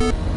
you